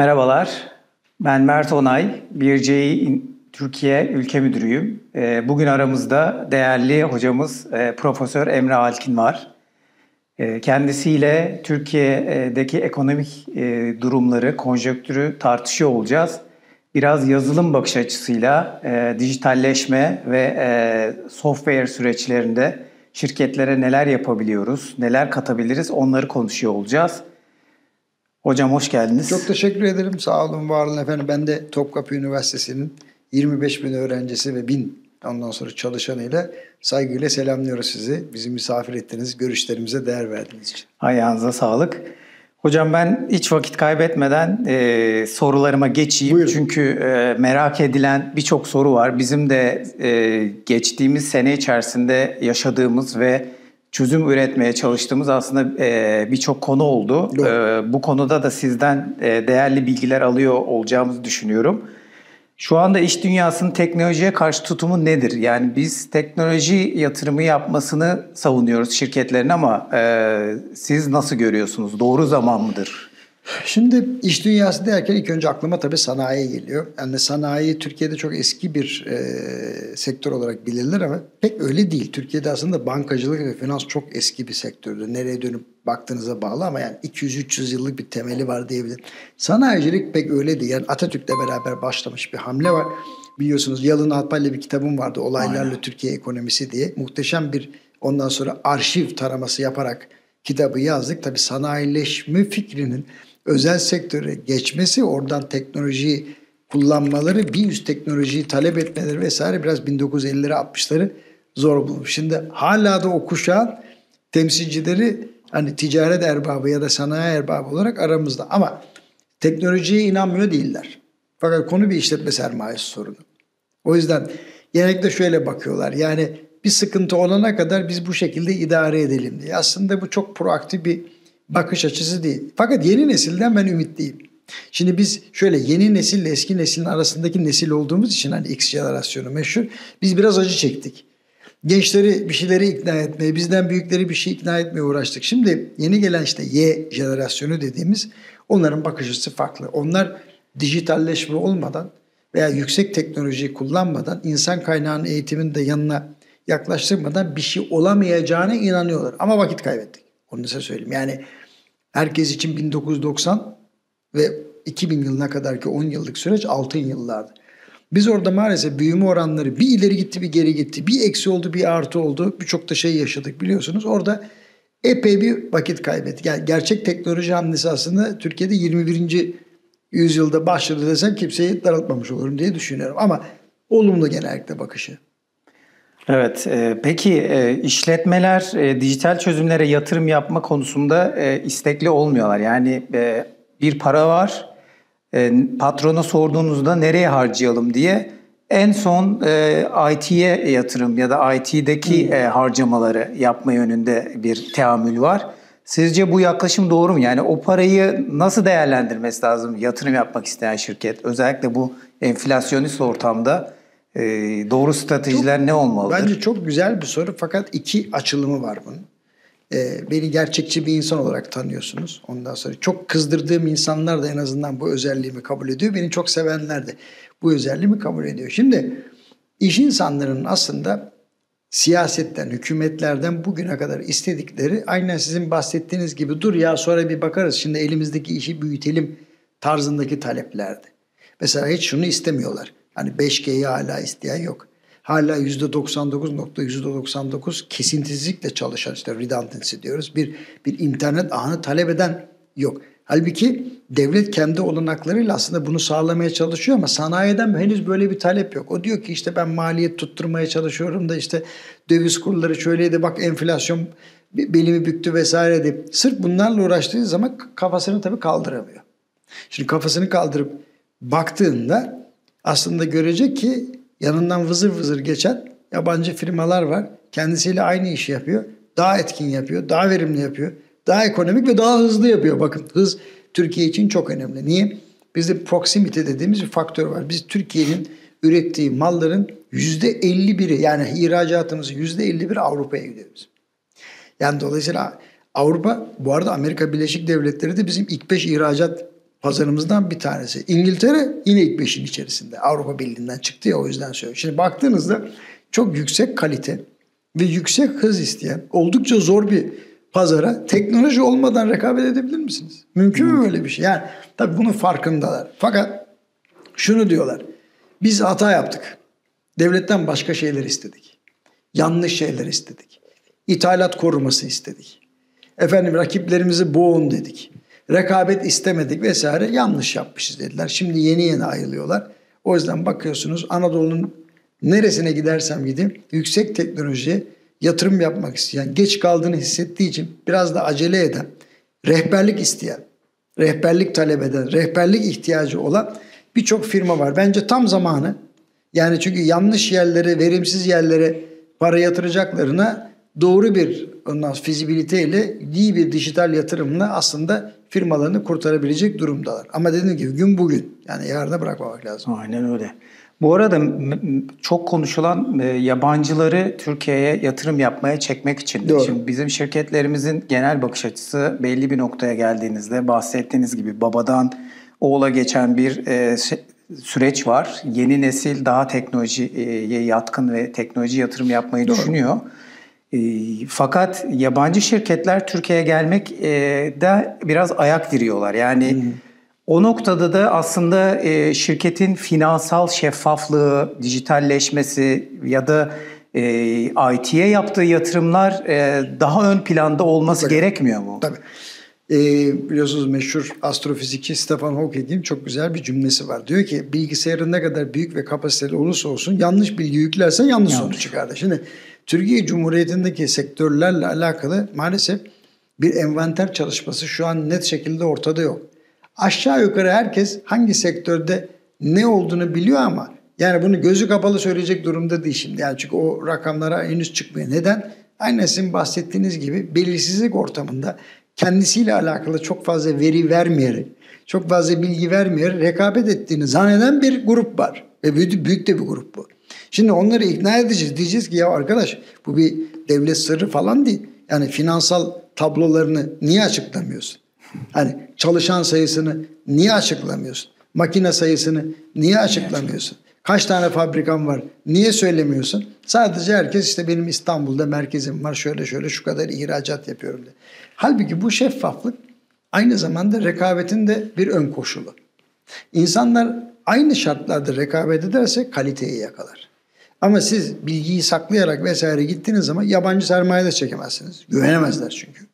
Merhabalar, ben Mert Onay, BirCI Türkiye Ülke Müdürüyüm. Ee, bugün aramızda değerli hocamız e, Profesör Emre Alkin var. Ee, kendisiyle Türkiye'deki ekonomik e, durumları, konjöktürü tartışıyor olacağız. Biraz yazılım bakış açısıyla e, dijitalleşme ve software süreçlerinde şirketlere neler yapabiliyoruz, neler katabiliriz onları konuşuyor olacağız. Hocam hoş geldiniz. Çok teşekkür ederim. Sağ olun, var olun efendim. Ben de Topkapı Üniversitesi'nin 25 bin öğrencisi ve bin ondan sonra çalışanıyla saygıyla selamlıyoruz sizi. Bizi misafir ettiniz, görüşlerimize değer verdiğiniz için. Ayağınıza sağlık. Hocam ben hiç vakit kaybetmeden e, sorularıma geçeyim. Buyurun. Çünkü e, merak edilen birçok soru var. Bizim de e, geçtiğimiz sene içerisinde yaşadığımız ve çözüm üretmeye çalıştığımız aslında e, birçok konu oldu. E, bu konuda da sizden e, değerli bilgiler alıyor olacağımızı düşünüyorum. Şu anda iş dünyasının teknolojiye karşı tutumu nedir? Yani biz teknoloji yatırımı yapmasını savunuyoruz şirketlerin ama e, siz nasıl görüyorsunuz? Doğru zaman mıdır? Şimdi iş dünyası derken ilk önce aklıma tabii sanayi geliyor. Yani sanayi Türkiye'de çok eski bir e, sektör olarak bilinir ama pek öyle değil. Türkiye'de aslında bankacılık ve finans çok eski bir sektördür. Nereye dönüp baktığınıza bağlı ama yani 200-300 yıllık bir temeli var diyebilirim. Sanayicilik pek öyle değil. Yani Atatürk'le beraber başlamış bir hamle var. Biliyorsunuz Yalın Alpay'la bir kitabım vardı. Olaylarla Aynen. Türkiye ekonomisi diye. Muhteşem bir ondan sonra arşiv taraması yaparak kitabı yazdık. Tabii sanayileşme fikrinin özel sektöre geçmesi, oradan teknolojiyi kullanmaları, bir üst teknolojiyi talep etmeleri vesaire biraz 1950'leri 60'ları zor bulmuş. Şimdi hala da o kuşağın temsilcileri hani ticaret erbabı ya da sanayi erbabı olarak aramızda ama teknolojiye inanmıyor değiller. Fakat konu bir işletme sermayesi sorunu. O yüzden genellikle şöyle bakıyorlar. Yani bir sıkıntı olana kadar biz bu şekilde idare edelim diye. Aslında bu çok proaktif bir bakış açısı değil. Fakat yeni nesilden ben ümitliyim. Şimdi biz şöyle yeni nesille eski neslin arasındaki nesil olduğumuz için hani X jenerasyonu meşhur. Biz biraz acı çektik. Gençleri bir şeyleri ikna etmeye, bizden büyükleri bir şey ikna etmeye uğraştık. Şimdi yeni gelen işte Y jenerasyonu dediğimiz onların bakış açısı farklı. Onlar dijitalleşme olmadan veya yüksek teknolojiyi kullanmadan insan kaynağının eğitimini de yanına yaklaştırmadan bir şey olamayacağına inanıyorlar. Ama vakit kaybettik. Onu size söyleyeyim. Yani Herkes için 1990 ve 2000 yılına kadar ki 10 yıllık süreç altın yıllardı. Biz orada maalesef büyüme oranları bir ileri gitti bir geri gitti. Bir eksi oldu bir artı oldu. Birçok da şey yaşadık biliyorsunuz. Orada epey bir vakit kaybettik. Yani gerçek teknoloji hamlesi aslında Türkiye'de 21. yüzyılda başladı desem kimseyi daraltmamış olurum diye düşünüyorum. Ama olumlu genellikle bakışı. Evet, e, peki e, işletmeler e, dijital çözümlere yatırım yapma konusunda e, istekli olmuyorlar. Yani e, bir para var, e, patrona sorduğunuzda nereye harcayalım diye en son e, IT'ye yatırım ya da IT'deki hmm. e, harcamaları yapma yönünde bir teamül var. Sizce bu yaklaşım doğru mu? Yani o parayı nasıl değerlendirmesi lazım yatırım yapmak isteyen şirket? Özellikle bu enflasyonist ortamda e, doğru stratejiler çok, ne olmalı? Bence çok güzel bir soru fakat iki açılımı var bunun. E, beni gerçekçi bir insan olarak tanıyorsunuz. Ondan sonra çok kızdırdığım insanlar da en azından bu özelliğimi kabul ediyor. Beni çok sevenler de bu özelliğimi kabul ediyor. Şimdi iş insanlarının aslında siyasetten, hükümetlerden bugüne kadar istedikleri aynen sizin bahsettiğiniz gibi dur ya sonra bir bakarız şimdi elimizdeki işi büyütelim tarzındaki taleplerdi. Mesela hiç şunu istemiyorlar. Hani 5G'yi hala isteyen yok. Hala %99.99 kesintizlikle çalışan işte redundancy diyoruz. Bir, bir internet ağını talep eden yok. Halbuki devlet kendi olanaklarıyla aslında bunu sağlamaya çalışıyor ama sanayiden henüz böyle bir talep yok. O diyor ki işte ben maliyet tutturmaya çalışıyorum da işte döviz kurları şöyleydi bak enflasyon belimi büktü vesaire de. Sırf bunlarla uğraştığı zaman kafasını tabii kaldıramıyor. Şimdi kafasını kaldırıp baktığında aslında görecek ki yanından vızır vızır geçen yabancı firmalar var. Kendisiyle aynı işi yapıyor. Daha etkin yapıyor, daha verimli yapıyor. Daha ekonomik ve daha hızlı yapıyor. Bakın hız Türkiye için çok önemli. Niye? Bizde proximity dediğimiz bir faktör var. Biz Türkiye'nin ürettiği malların yüzde elli biri yani ihracatımızın yüzde elli biri Avrupa'ya gidiyoruz. Yani dolayısıyla Avrupa bu arada Amerika Birleşik Devletleri de bizim ilk beş ihracat pazarımızdan bir tanesi. İngiltere yine ilk beşin içerisinde. Avrupa Birliği'nden çıktı ya o yüzden söylüyorum. Şimdi baktığınızda çok yüksek kalite ve yüksek hız isteyen oldukça zor bir pazara teknoloji olmadan rekabet edebilir misiniz? Mümkün mü böyle bir şey? Yani tabii bunun farkındalar. Fakat şunu diyorlar. Biz hata yaptık. Devletten başka şeyler istedik. Yanlış şeyler istedik. İthalat koruması istedik. Efendim rakiplerimizi boğun dedik. Rekabet istemedik vesaire yanlış yapmışız dediler. Şimdi yeni yeni ayrılıyorlar. O yüzden bakıyorsunuz Anadolu'nun neresine gidersem gideyim yüksek teknolojiye yatırım yapmak isteyen, geç kaldığını hissettiği için biraz da acele eden, rehberlik isteyen, rehberlik talep eden, rehberlik ihtiyacı olan birçok firma var. Bence tam zamanı. Yani çünkü yanlış yerlere, verimsiz yerlere para yatıracaklarına doğru bir ondan fizibilite ile iyi bir dijital yatırımla aslında firmalarını kurtarabilecek durumdalar. Ama dediğim gibi gün bugün. Yani yarına bırakmamak lazım. Aynen öyle. Bu arada çok konuşulan e, yabancıları Türkiye'ye yatırım yapmaya çekmek için. Doğru. Şimdi bizim şirketlerimizin genel bakış açısı belli bir noktaya geldiğinizde bahsettiğiniz gibi babadan oğula geçen bir e, süreç var. Yeni nesil daha teknolojiye yatkın ve teknoloji yatırım yapmayı Doğru. düşünüyor. E, fakat yabancı şirketler Türkiye'ye gelmek de biraz ayak diriyorlar. Yani hmm o noktada da aslında e, şirketin finansal şeffaflığı, dijitalleşmesi ya da e, IT'ye yaptığı yatırımlar e, daha ön planda olması Tabii. gerekmiyor mu? Tabii. E, biliyorsunuz meşhur astrofizikçi Stephen Hawking'in çok güzel bir cümlesi var. Diyor ki bilgisayarın ne kadar büyük ve kapasiteli olursa olsun yanlış bilgi yüklersen yanlış, yanlış. sonuç çıkardı. Şimdi Türkiye Cumhuriyeti'ndeki sektörlerle alakalı maalesef bir envanter çalışması şu an net şekilde ortada yok aşağı yukarı herkes hangi sektörde ne olduğunu biliyor ama yani bunu gözü kapalı söyleyecek durumda değil şimdi. Yani çünkü o rakamlara henüz çıkmıyor. Neden? Aynı sizin bahsettiğiniz gibi belirsizlik ortamında kendisiyle alakalı çok fazla veri vermeyerek, çok fazla bilgi vermeyerek rekabet ettiğini zanneden bir grup var. Ve büyük de bir grup bu. Şimdi onları ikna edeceğiz. Diyeceğiz ki ya arkadaş bu bir devlet sırrı falan değil. Yani finansal tablolarını niye açıklamıyorsun? Hani çalışan sayısını niye açıklamıyorsun? Makine sayısını niye açıklamıyorsun? Kaç tane fabrikan var? Niye söylemiyorsun? Sadece herkes işte benim İstanbul'da merkezim var şöyle şöyle şu kadar ihracat yapıyorum diye. Halbuki bu şeffaflık aynı zamanda rekabetin de bir ön koşulu. İnsanlar aynı şartlarda rekabet ederse kaliteyi yakalar. Ama siz bilgiyi saklayarak vesaire gittiğiniz zaman yabancı sermaye de çekemezsiniz. Güvenemezler çünkü.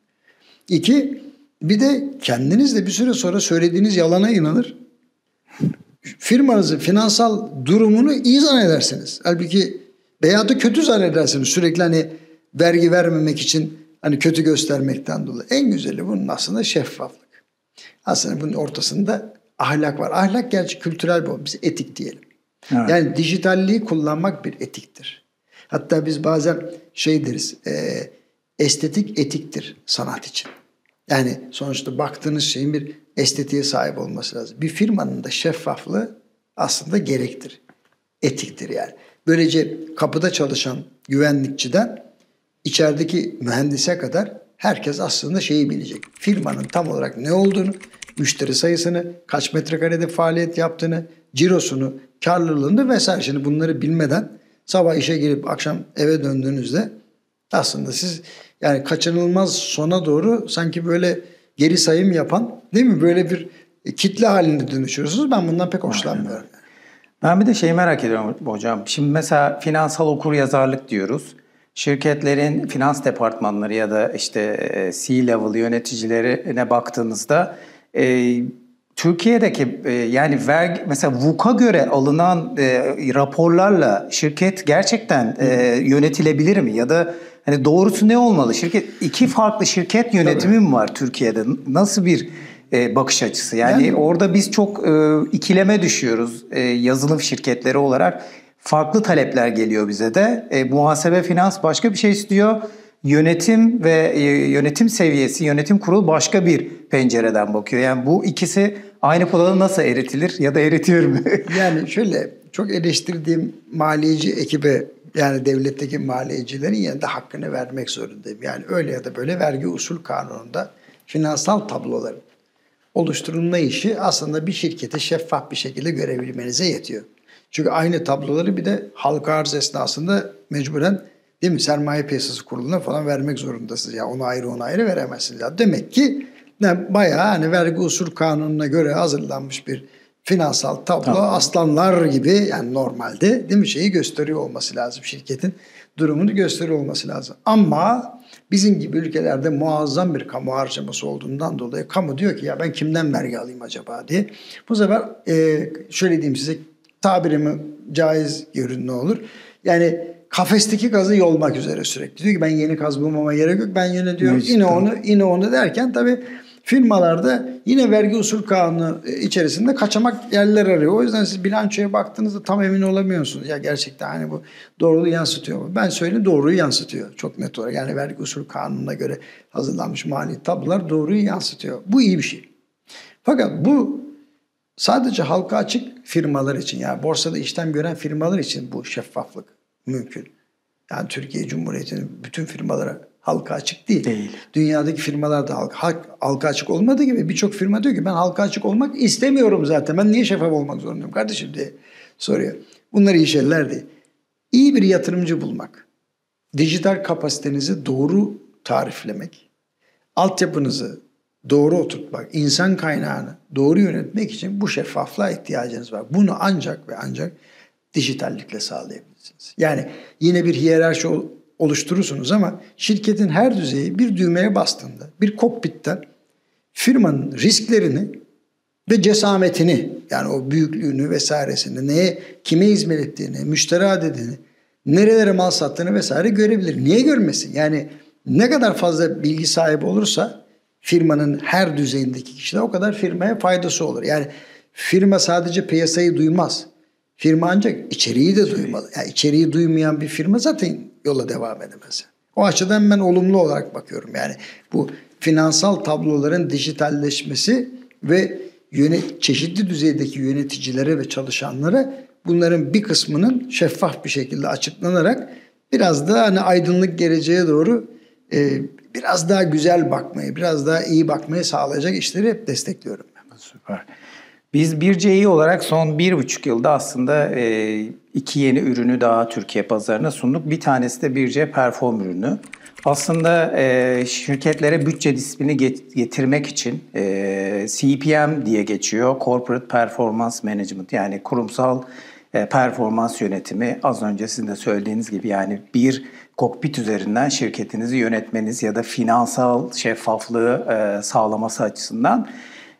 İki, bir de kendiniz de bir süre sonra söylediğiniz yalana inanır. Firmanızın finansal durumunu iyi zannedersiniz. Halbuki veya da kötü zannedersiniz. Sürekli hani vergi vermemek için hani kötü göstermekten dolayı. En güzeli bunun aslında şeffaflık. Aslında bunun ortasında ahlak var. Ahlak gerçi kültürel bu. Biz etik diyelim. Evet. Yani dijitalliği kullanmak bir etiktir. Hatta biz bazen şey deriz, e, estetik etiktir sanat için. Yani sonuçta baktığınız şeyin bir estetiğe sahip olması lazım. Bir firmanın da şeffaflığı aslında gerektir. Etiktir yani. Böylece kapıda çalışan güvenlikçiden içerideki mühendise kadar herkes aslında şeyi bilecek. Firmanın tam olarak ne olduğunu, müşteri sayısını, kaç metrekarede faaliyet yaptığını, cirosunu, karlılığını vesaire. Şimdi bunları bilmeden sabah işe girip akşam eve döndüğünüzde aslında siz yani kaçınılmaz sona doğru sanki böyle geri sayım yapan değil mi? Böyle bir kitle halinde dönüşüyorsunuz. Ben bundan pek hoşlanmıyorum. Ben bir de şeyi merak ediyorum hocam. Şimdi mesela finansal okur yazarlık diyoruz. Şirketlerin finans departmanları ya da işte e, C-level yöneticilerine baktığınızda e, Türkiye'deki e, yani vergi mesela VUK'a göre alınan e, raporlarla şirket gerçekten e, yönetilebilir mi? Ya da Hani doğrusu ne olmalı? Şirket iki farklı şirket yönetimi mi var Türkiye'de? Nasıl bir e, bakış açısı? Yani, yani orada biz çok e, ikileme düşüyoruz e, yazılım şirketleri olarak. Farklı talepler geliyor bize de. E, muhasebe finans başka bir şey istiyor. Yönetim ve e, yönetim seviyesi, yönetim kurulu başka bir pencereden bakıyor. Yani bu ikisi aynı podada nasıl eritilir ya da eritiyor mu? yani şöyle çok eleştirdiğim maliyeci ekibe yani devletteki maliyecilerin yanında hakkını vermek zorundayım. Yani öyle ya da böyle vergi usul kanununda finansal tabloların oluşturulma işi aslında bir şirketi şeffaf bir şekilde görebilmenize yetiyor. Çünkü aynı tabloları bir de halka arz esnasında mecburen değil mi sermaye piyasası kuruluna falan vermek zorundasınız. Ya onu ayrı onu ayrı veremezsiniz. Ya demek ki yani bayağı hani vergi usul kanununa göre hazırlanmış bir finansal tablo tamam. aslanlar gibi yani normalde değil mi şeyi gösteriyor olması lazım şirketin durumunu gösteriyor olması lazım. Ama bizim gibi ülkelerde muazzam bir kamu harcaması olduğundan dolayı kamu diyor ki ya ben kimden vergi alayım acaba diye. Bu sefer e, şöyle diyeyim size tabirimi caiz görün ne olur. Yani kafesteki kazı yolmak üzere sürekli. Diyor ki ben yeni kaz bulmama gerek yok. Ben yine diyor yine onu yine onu derken tabii firmalarda yine vergi usul kanunu içerisinde kaçamak yerler arıyor. O yüzden siz bilançoya baktığınızda tam emin olamıyorsunuz. Ya gerçekten hani bu doğruluğu yansıtıyor mu? Ben söyleyeyim doğruyu yansıtıyor. Çok net olarak. Yani vergi usul kanununa göre hazırlanmış mali tablolar doğruyu yansıtıyor. Bu iyi bir şey. Fakat bu sadece halka açık firmalar için yani borsada işlem gören firmalar için bu şeffaflık mümkün. Yani Türkiye Cumhuriyeti'nin bütün firmalara halka açık değil. değil. Dünyadaki firmalar da halka, halka açık olmadığı gibi birçok firma diyor ki ben halka açık olmak istemiyorum zaten. Ben niye şeffaf olmak zorundayım kardeşim diye soruyor. Bunlar iyi şeyler değil. İyi bir yatırımcı bulmak, dijital kapasitenizi doğru tariflemek, altyapınızı doğru oturtmak, insan kaynağını doğru yönetmek için bu şeffaflığa ihtiyacınız var. Bunu ancak ve ancak dijitallikle sağlayabilirsiniz. Yani yine bir hiyerarşi oluşturursunuz ama şirketin her düzeyi bir düğmeye bastığında bir kokpitten firmanın risklerini ve cesametini yani o büyüklüğünü vesairesini neye kime hizmet ettiğini, müşteri adedini, nerelere mal sattığını vesaire görebilir. Niye görmesin? Yani ne kadar fazla bilgi sahibi olursa firmanın her düzeyindeki kişiler o kadar firmaya faydası olur. Yani firma sadece piyasayı duymaz. Firma ancak içeriği de duymalı. Yani içeriği duymayan bir firma zaten yola devam edemez. O açıdan ben olumlu olarak bakıyorum. Yani bu finansal tabloların dijitalleşmesi ve yönet çeşitli düzeydeki yöneticilere ve çalışanlara bunların bir kısmının şeffaf bir şekilde açıklanarak biraz daha hani aydınlık geleceğe doğru e, biraz daha güzel bakmayı, biraz daha iyi bakmayı sağlayacak işleri hep destekliyorum. Süper. Biz bir CI olarak son bir buçuk yılda aslında e, iki yeni ürünü daha Türkiye pazarına sunduk. Bir tanesi de bir C Perform ürünü. Aslında e, şirketlere bütçe disiplini getirmek için e, CPM diye geçiyor. Corporate Performance Management yani kurumsal e, performans yönetimi. Az önce sizin de söylediğiniz gibi yani bir kokpit üzerinden şirketinizi yönetmeniz ya da finansal şeffaflığı e, sağlaması açısından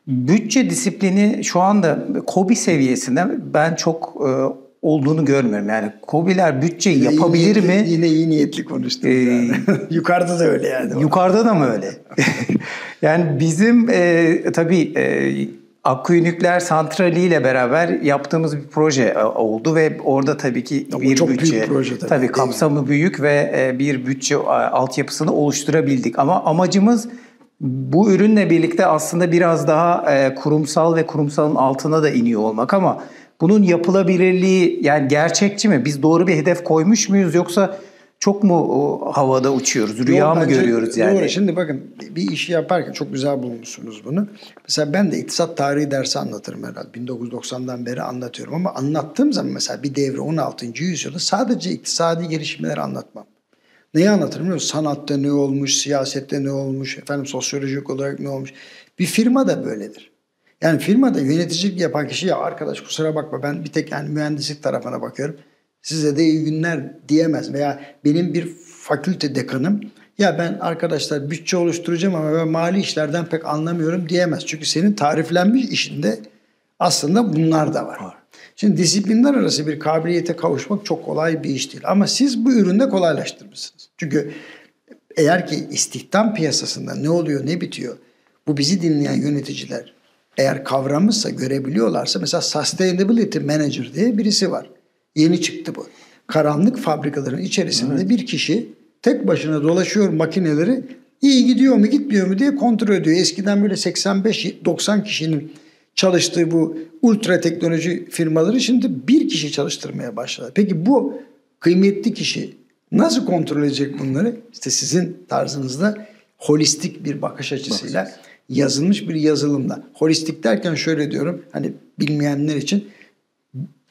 Bütçe disiplini şu anda kobi seviyesinde ben çok e, olduğunu görmüyorum. Yani kobiler bütçe yine yapabilir iyi mi? Yine iyi niyetli konuştunuz ee, yani. yukarıda da öyle yani. Yukarıda da mı öyle? yani bizim e, tabii e, Akkuyu Nükleer Santrali ile beraber yaptığımız bir proje e, oldu ve orada tabii ki Ama bir çok bütçe, büyük proje tabii, tabii kapsamı mi? büyük ve e, bir bütçe altyapısını oluşturabildik. Ama amacımız bu ürünle birlikte aslında biraz daha e, kurumsal ve kurumsalın altına da iniyor olmak ama bunun yapılabilirliği yani gerçekçi mi? Biz doğru bir hedef koymuş muyuz yoksa çok mu o, havada uçuyoruz? Rüya Yok, mı görüyoruz yani? Doğru. Şimdi bakın bir işi yaparken çok güzel bulmuşsunuz bunu. Mesela ben de iktisat tarihi dersi anlatırım herhalde. 1990'dan beri anlatıyorum ama anlattığım zaman mesela bir devre 16. yüzyılda sadece iktisadi gelişmeleri anlatmam. Neyi anlatır biliyor musun? Sanatta ne olmuş, siyasette ne olmuş, efendim sosyolojik olarak ne olmuş. Bir firma da böyledir. Yani firmada yöneticilik yapan kişi ya arkadaş kusura bakma ben bir tek yani mühendislik tarafına bakıyorum. Size de iyi günler diyemez veya benim bir fakülte dekanım ya ben arkadaşlar bütçe oluşturacağım ama ben mali işlerden pek anlamıyorum diyemez. Çünkü senin tariflenmiş işinde aslında bunlar da var. var. Şimdi disiplinler arası bir kabiliyete kavuşmak çok kolay bir iş değil. Ama siz bu üründe kolaylaştırmışsınız. Çünkü eğer ki istihdam piyasasında ne oluyor ne bitiyor bu bizi dinleyen yöneticiler eğer kavramışsa görebiliyorlarsa mesela Sustainability Manager diye birisi var. Yeni çıktı bu. Karanlık fabrikaların içerisinde evet. bir kişi tek başına dolaşıyor makineleri iyi gidiyor mu gitmiyor mu diye kontrol ediyor. Eskiden böyle 85-90 kişinin çalıştığı bu ultra teknoloji firmaları şimdi bir kişi çalıştırmaya başladı. Peki bu kıymetli kişi nasıl kontrol edecek bunları? İşte sizin tarzınızda holistik bir bakış açısıyla yazılmış bir yazılımla. Holistik derken şöyle diyorum hani bilmeyenler için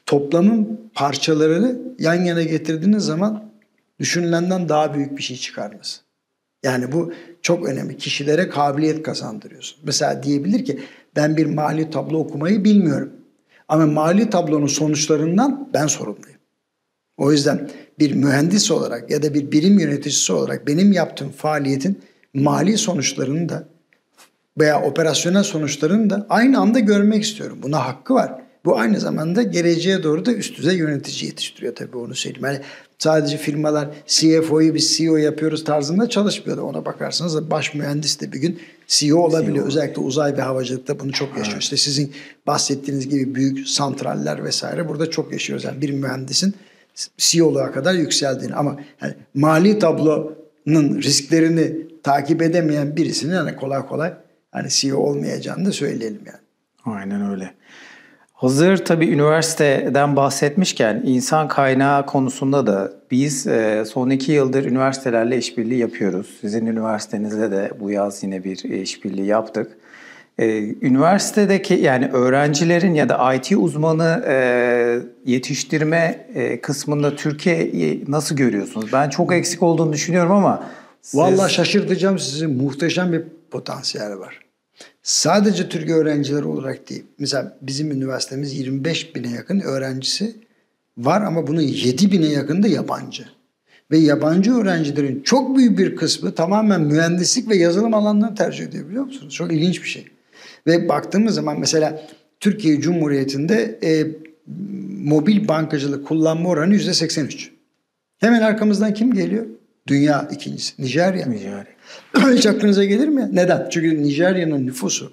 toplamın parçalarını yan yana getirdiğiniz zaman düşünülenden daha büyük bir şey çıkarması. Yani bu çok önemli. Kişilere kabiliyet kazandırıyorsun. Mesela diyebilir ki ben bir mali tablo okumayı bilmiyorum. Ama mali tablonun sonuçlarından ben sorumluyum. O yüzden bir mühendis olarak ya da bir birim yöneticisi olarak benim yaptığım faaliyetin mali sonuçlarını da veya operasyonel sonuçlarını da aynı anda görmek istiyorum. Buna hakkı var. Bu aynı zamanda geleceğe doğru da üst düzey yönetici yetiştiriyor tabii onu söyleyeyim. Yani sadece firmalar CFO'yu biz CEO yapıyoruz tarzında çalışmıyor da ona bakarsanız baş mühendis de bir gün CEO olabiliyor. CEO. Özellikle uzay ve havacılıkta bunu çok yaşıyor. Evet. İşte sizin bahsettiğiniz gibi büyük santraller vesaire burada çok yaşıyoruz. Yani bir mühendisin CEO'luğa kadar yükseldiğini ama yani mali tablonun risklerini takip edemeyen birisinin hani kolay kolay hani CEO olmayacağını da söyleyelim yani. Aynen öyle. Hazır tabii üniversiteden bahsetmişken insan kaynağı konusunda da biz e, son iki yıldır üniversitelerle işbirliği yapıyoruz. Sizin üniversitenizde de bu yaz yine bir işbirliği yaptık. E, üniversitedeki yani öğrencilerin ya da IT uzmanı e, yetiştirme kısmında Türkiye'yi nasıl görüyorsunuz? Ben çok eksik olduğunu düşünüyorum ama... Siz... Vallahi şaşırtacağım sizi. Muhteşem bir potansiyel var. Sadece Türk öğrenciler olarak değil. Mesela bizim üniversitemiz 25 bine yakın öğrencisi var ama bunun 7 bine yakın da yabancı. Ve yabancı öğrencilerin çok büyük bir kısmı tamamen mühendislik ve yazılım alanlarını tercih ediyor biliyor musunuz? Çok ilginç bir şey. Ve baktığımız zaman mesela Türkiye Cumhuriyeti'nde e, mobil bankacılık kullanma oranı %83. Hemen arkamızdan kim geliyor? Dünya ikincisi. Nijerya. Nijerya. Hiç aklınıza gelir mi? Neden? Çünkü Nijerya'nın nüfusu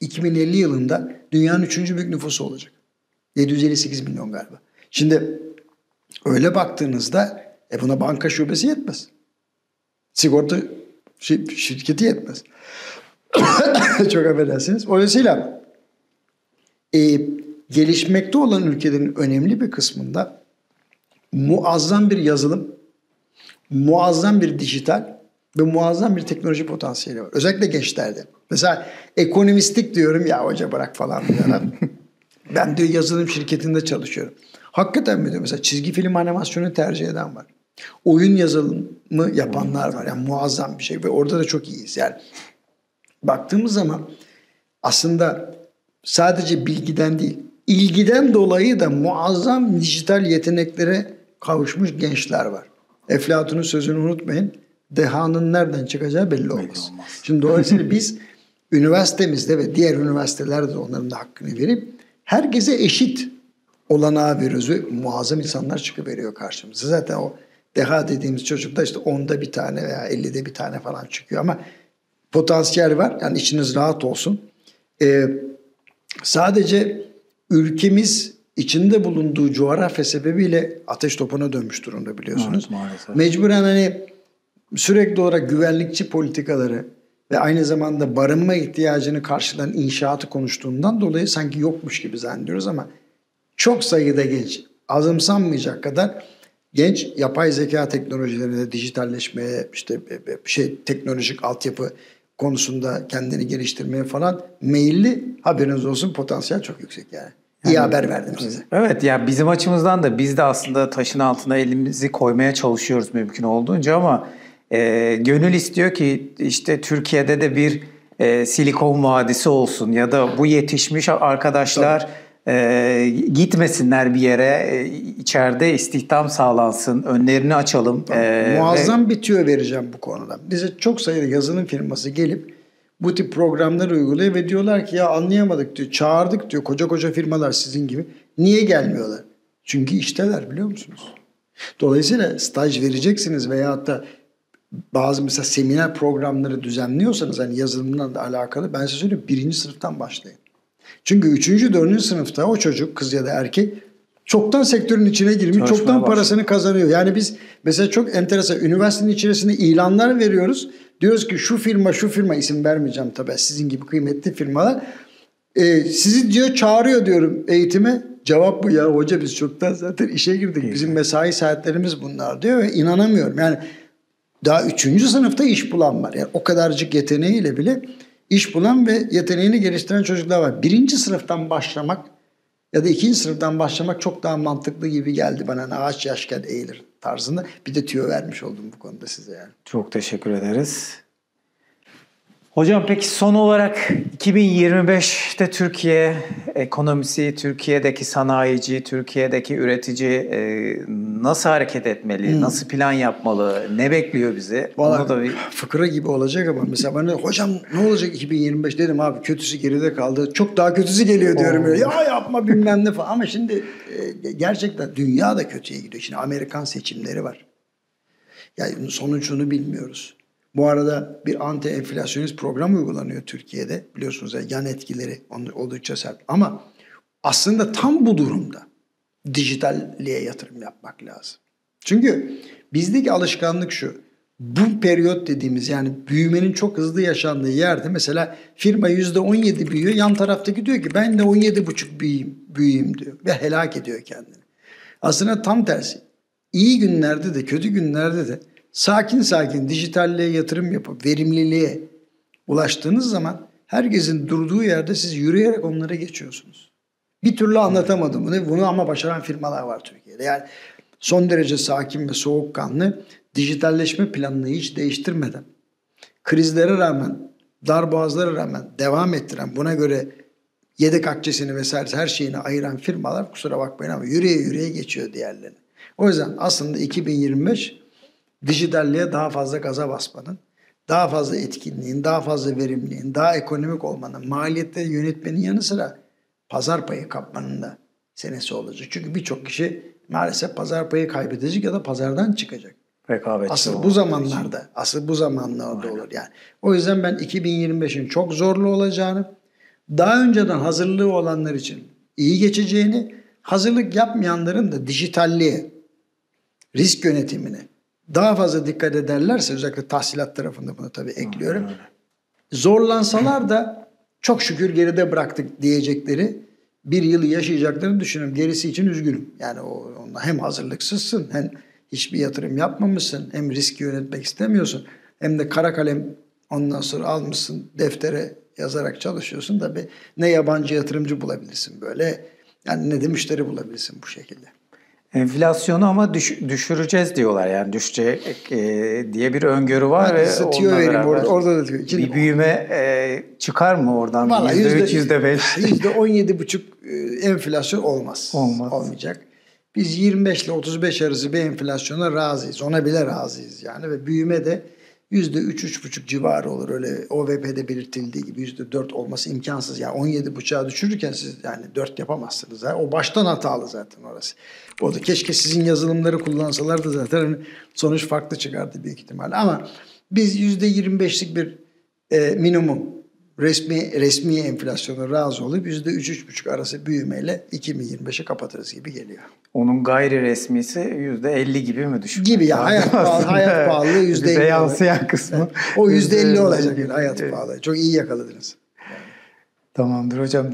2050 yılında dünyanın üçüncü büyük nüfusu olacak. 758 milyon galiba. Şimdi öyle baktığınızda e buna banka şubesi yetmez. Sigorta şirketi yetmez. Çok affedersiniz. Dolayısıyla e, gelişmekte olan ülkelerin önemli bir kısmında muazzam bir yazılım, muazzam bir dijital ve muazzam bir teknoloji potansiyeli var. Özellikle gençlerde. Mesela ekonomistlik diyorum ya hoca bırak falan diyorlar. ben diyor yazılım şirketinde çalışıyorum. Hakikaten mi diyor mesela çizgi film animasyonu tercih eden var. Oyun yazılımı yapanlar var. Yani muazzam bir şey ve orada da çok iyiyiz. Yani baktığımız zaman aslında sadece bilgiden değil, ilgiden dolayı da muazzam dijital yeteneklere kavuşmuş gençler var. Eflatun'un sözünü unutmayın dehanın nereden çıkacağı belli olmaz. Belli olmaz. Şimdi dolayısıyla biz üniversitemizde ve diğer üniversitelerde de onların da hakkını verip herkese eşit olanağı veriyoruz ve muazzam insanlar çıkıveriyor karşımıza. Zaten o deha dediğimiz çocukta işte onda bir tane veya ellide bir tane falan çıkıyor ama potansiyel var. Yani içiniz rahat olsun. Ee, sadece ülkemiz içinde bulunduğu coğrafya sebebiyle ateş topuna dönmüş durumda biliyorsunuz. Evet, maalesef. Mecburen hani sürekli olarak güvenlikçi politikaları ve aynı zamanda barınma ihtiyacını karşılayan inşaatı konuştuğundan dolayı sanki yokmuş gibi zannediyoruz ama çok sayıda genç azımsanmayacak kadar genç yapay zeka teknolojilerine, dijitalleşmeye, işte şey teknolojik altyapı konusunda kendini geliştirmeye falan meyilli haberiniz olsun potansiyel çok yüksek yani. İyi yani, haber verdim size. Evet ya yani bizim açımızdan da biz de aslında taşın altına elimizi koymaya çalışıyoruz mümkün olduğunca ama e, gönül istiyor ki işte Türkiye'de de bir e, silikon vadisi olsun ya da bu yetişmiş arkadaşlar e, gitmesinler bir yere e, içeride istihdam sağlansın önlerini açalım. E, Muazzam ve... bir tüyo vereceğim bu konuda. Bize çok sayıda yazılım firması gelip bu tip programlar uyguluyor ve diyorlar ki ya anlayamadık diyor çağırdık diyor koca koca firmalar sizin gibi niye gelmiyorlar? Çünkü işteler biliyor musunuz? Dolayısıyla staj vereceksiniz veyahut da bazı mesela seminer programları düzenliyorsanız hani yazılımla da alakalı ben size söyleyeyim birinci sınıftan başlayın. Çünkü üçüncü, dördüncü sınıfta o çocuk kız ya da erkek çoktan sektörün içine girmiş, Çalışmaya çoktan başladı. parasını kazanıyor. Yani biz mesela çok enteresan üniversitenin içerisinde ilanlar veriyoruz. Diyoruz ki şu firma şu firma isim vermeyeceğim tabii sizin gibi kıymetli firmalar. Ee, sizi diyor çağırıyor diyorum eğitime. Cevap bu ya hoca biz çoktan zaten işe girdik. Bizim mesai saatlerimiz bunlar diyor ve inanamıyorum. Yani daha üçüncü sınıfta iş bulan var. Yani o kadarcık yeteneğiyle bile iş bulan ve yeteneğini geliştiren çocuklar var. Birinci sınıftan başlamak ya da ikinci sınıftan başlamak çok daha mantıklı gibi geldi bana. Hani ağaç yaşken eğilir tarzında. Bir de tüyo vermiş oldum bu konuda size yani. Çok teşekkür ederiz. Hocam peki son olarak 2025'te Türkiye ekonomisi, Türkiye'deki sanayici, Türkiye'deki üretici e, nasıl hareket etmeli, hmm. nasıl plan yapmalı, ne bekliyor bizi? Vallahi Onu da bir... fıkra gibi olacak ama mesela bana hocam ne olacak 2025 dedim abi kötüsü geride kaldı. Çok daha kötüsü geliyor diyorum. Oo. Ya yapma bilmem ne falan ama şimdi e, gerçekten dünya da kötüye gidiyor. Şimdi Amerikan seçimleri var. Yani sonucunu bilmiyoruz. Bu arada bir anti enflasyonist program uygulanıyor Türkiye'de. Biliyorsunuz ya yan etkileri oldukça sert. Ama aslında tam bu durumda dijitalliğe yatırım yapmak lazım. Çünkü bizdeki alışkanlık şu. Bu periyot dediğimiz yani büyümenin çok hızlı yaşandığı yerde mesela firma %17 büyüyor. Yan taraftaki diyor ki ben de 17,5 büyüyeyim, büyüyeyim diyor. Ve helak ediyor kendini. Aslında tam tersi. İyi günlerde de kötü günlerde de sakin sakin dijitalliğe yatırım yapıp verimliliğe ulaştığınız zaman herkesin durduğu yerde siz yürüyerek onlara geçiyorsunuz. Bir türlü anlatamadım bunu. Bunu ama başaran firmalar var Türkiye'de. Yani son derece sakin ve soğukkanlı dijitalleşme planını hiç değiştirmeden krizlere rağmen, dar boğazlara rağmen devam ettiren buna göre yedek akçesini vesaire her şeyini ayıran firmalar kusura bakmayın ama yürüye yürüye geçiyor diğerlerini. O yüzden aslında 2025 dijitalliğe daha fazla gaza basmanın, daha fazla etkinliğin, daha fazla verimliğin, daha ekonomik olmanın, maliyette yönetmenin yanı sıra pazar payı kapmanın da senesi olacak. Çünkü birçok kişi maalesef pazar payı kaybedecek ya da pazardan çıkacak. Rekabetçi asıl bu zamanlarda, için. asıl bu zamanlarda olur yani. O yüzden ben 2025'in çok zorlu olacağını, daha önceden hazırlığı olanlar için iyi geçeceğini, hazırlık yapmayanların da dijitalliğe, risk yönetimine, daha fazla dikkat ederlerse özellikle tahsilat tarafında bunu tabii ekliyorum. Zorlansalar da çok şükür geride bıraktık diyecekleri bir yılı yaşayacaklarını düşünüyorum. Gerisi için üzgünüm. Yani o onda hem hazırlıksızsın hem hiçbir yatırım yapmamışsın hem riski yönetmek istemiyorsun hem de kara kalem ondan sonra almışsın deftere yazarak çalışıyorsun da ne yabancı yatırımcı bulabilirsin böyle yani ne de müşteri bulabilirsin bu şekilde. Enflasyonu ama düş, düşüreceğiz diyorlar yani düşecek e, diye bir öngörü var. Ben size tüyo vereyim orada, orada da tüyo. bir büyüme e, çıkar mı oradan? Valla yüzde beş. Yüzde on yedi buçuk e, enflasyon olmaz. Olmaz. Olmayacak. Biz 25 ile 35 arası bir enflasyona razıyız. Ona bile razıyız yani ve büyüme de yüzde üç, üç buçuk civarı olur. Öyle OVP'de belirtildiği gibi yüzde dört olması imkansız. Yani 17 buçuğa düşürürken siz yani dört yapamazsınız. Yani o baştan hatalı zaten orası. O da keşke sizin yazılımları kullansalardı zaten hani sonuç farklı çıkardı büyük ihtimalle. Ama biz yüzde yirmi beşlik bir e, minimum resmi resmi enflasyona razı olup yüzde üç üç buçuk arası büyümeyle 2025'i kapatırız gibi geliyor. Onun gayri resmisi yüzde elli gibi mi düşüyor? Gibi ya hayat pahalı, hayat pahalı yüzde elli. yansıyan kısmı. o yüzde elli olacak yani hayat pahalı. Çok iyi yakaladınız. Tamamdır hocam.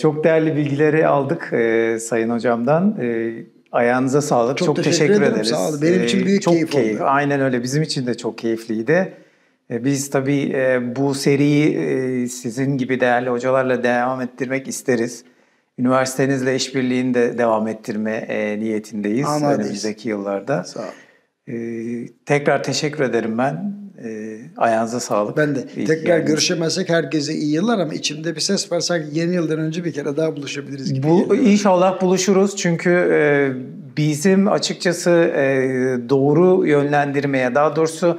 Çok değerli bilgileri aldık e, Sayın Hocam'dan. E, Ayağınıza sağlık. Çok, çok teşekkür, teşekkür ederim. ederiz. Sağ olun. Benim için büyük çok keyif, keyif oldu. Aynen öyle. Bizim için de çok keyifliydi. Ee, biz tabii e, bu seriyi e, sizin gibi değerli hocalarla devam ettirmek isteriz. Üniversitenizle işbirliğini de devam ettirme e, niyetindeyiz Amadeyiz. önümüzdeki yıllarda. Sağ olun. Tekrar teşekkür ederim ben. E, ayağınıza sağlık. Ben de. İyi Tekrar görüşemezsek herkese iyi yıllar ama içimde bir ses var sanki yeni yıldan önce bir kere daha buluşabiliriz gibi. Bu, inşallah buluşuruz çünkü e, bizim açıkçası e, doğru yönlendirmeye daha doğrusu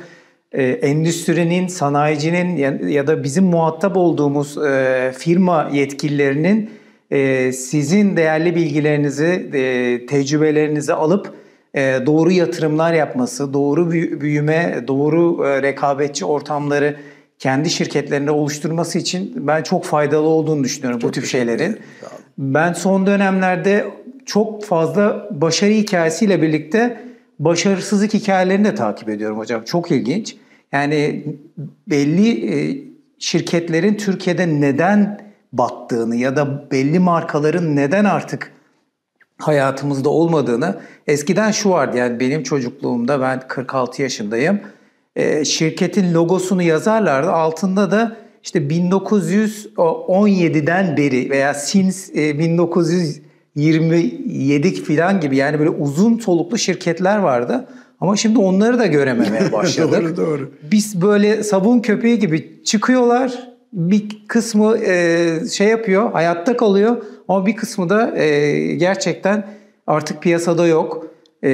e, endüstrinin, sanayicinin ya, ya da bizim muhatap olduğumuz e, firma yetkililerinin e, sizin değerli bilgilerinizi, e, tecrübelerinizi alıp e, doğru yatırımlar yapması, doğru büyüme, doğru e, rekabetçi ortamları kendi şirketlerinde oluşturması için ben çok faydalı olduğunu düşünüyorum çok bu tip şeylerin. Ben son dönemlerde çok fazla başarı hikayesiyle birlikte başarısızlık hikayelerini de takip ediyorum hocam. Çok ilginç. Yani belli e, şirketlerin Türkiye'de neden battığını ya da belli markaların neden artık hayatımızda olmadığını eskiden şu vardı yani benim çocukluğumda ben 46 yaşındayım e, şirketin logosunu yazarlardı altında da işte 1917'den beri veya since e, 1900 27 filan gibi yani böyle uzun soluklu şirketler vardı. Ama şimdi onları da görememeye başladık. doğru doğru. Biz böyle sabun köpeği gibi çıkıyorlar. Bir kısmı e, şey yapıyor, hayatta kalıyor ama bir kısmı da e, gerçekten artık piyasada yok. E,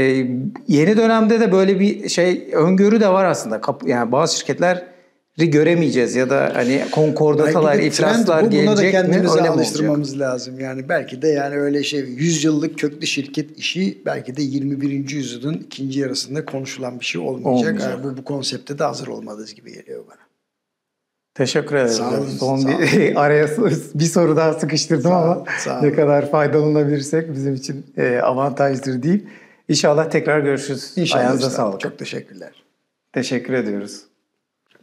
yeni dönemde de böyle bir şey öngörü de var aslında. Kap, yani bazı şirketler göremeyeceğiz ya da hani konkordatalar, iflaslar bu, gelecek buna da kendimizi mi? alıştırmamız lazım. Yani belki de yani öyle şey 100 yıllık köklü şirket işi belki de 21. yüzyılın ikinci yarısında konuşulan bir şey olmayacak. Olmayacak. Yani bu bu konsepte de hazır olmadığız gibi geliyor bana. Teşekkür ederim. Sağ olun, Son sağ bir araya bir soru daha sıkıştırdım Sağ ama olun, sağ ne olun. kadar faydalanabilirsek bizim için e, avantajdır deyip İnşallah tekrar görüşürüz. İnşallah. Ayağınıza sağlık. Çok teşekkürler. Teşekkür ediyoruz.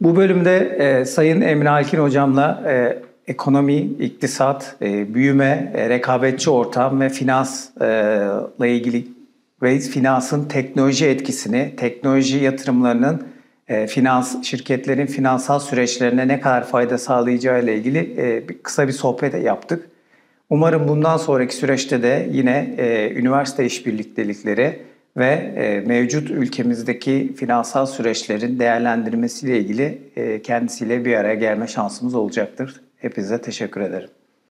Bu bölümde e, Sayın Emre Alkin Hocam'la e, ekonomi, iktisat, e, büyüme, e, rekabetçi ortam ve finansla ilgili ve finansın teknoloji etkisini, teknoloji yatırımlarının e, finans şirketlerin finansal süreçlerine ne kadar fayda sağlayacağı ile ilgili e, bir, kısa bir sohbet yaptık. Umarım bundan sonraki süreçte de yine e, üniversite işbirliktelikleri ve e, mevcut ülkemizdeki finansal süreçlerin değerlendirmesiyle ilgili e, kendisiyle bir araya gelme şansımız olacaktır. Hepinize teşekkür ederim.